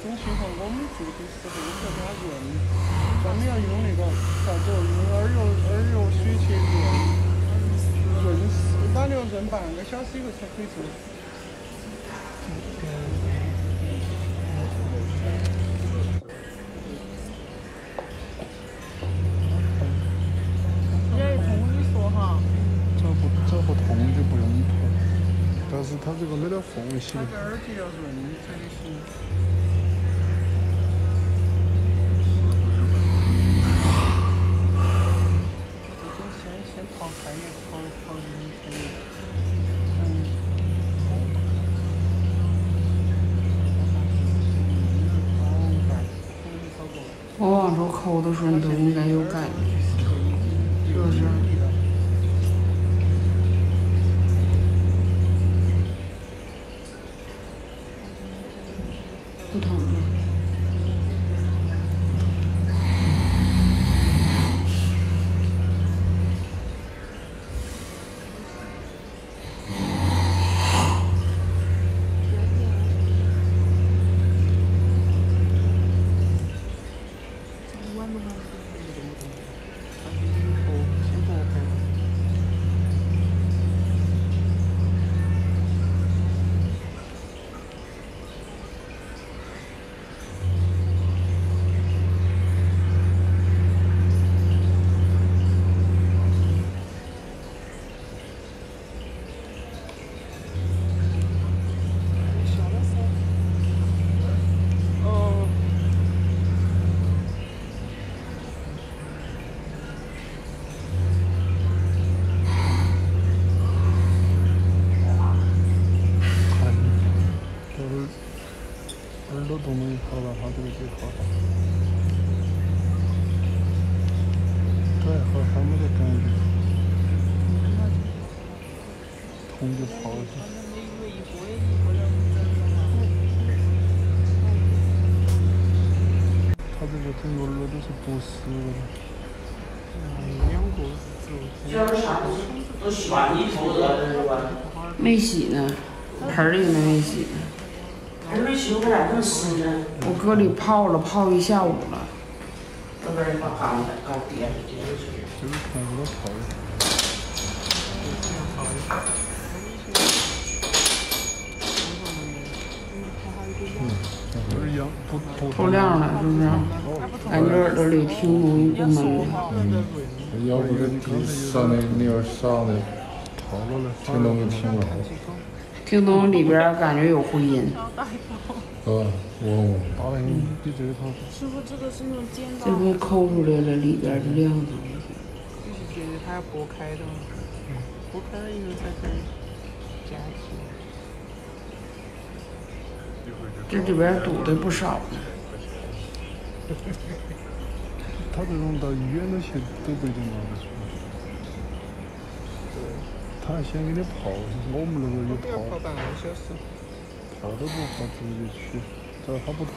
种情况，我们做的时候我们要给他润，专门要用那个啥子，用耳油耳油水去润，润四打了润半个小时以后才可以做。也同你说哈，这不这不痛就不用痛，但是它这个没得缝隙它。这耳机要润才得行。抠的时候，你都应该有感觉，是不是？不疼好。好还没得感觉，痛就好了。它这个整个耳朵是不死的。两个都洗完衣服了，是？没洗呢，盆儿里面没洗我咋弄湿呢？我搁里泡了，泡一下午了。这边把缸搞颠颠出去。这个看不到泡的。耳痒不不透亮了，是不是？感觉耳朵里听容易不闷的。嗯，要不是上那那边上的，套了嘞，听懂就听不懂，听懂里边感觉有回音，是吧？我大了你比这个套。师傅，这个是那种尖刀这，不抠出来了，里边的亮堂。就是觉得它要剥开的，剥开了以后才可以夹起。这里边堵的不少呢。他这种到医院那些都不一定拿得出。他还先给你泡，我们那个有泡，泡半个小时。泡都不泡直接取，只要它不痛。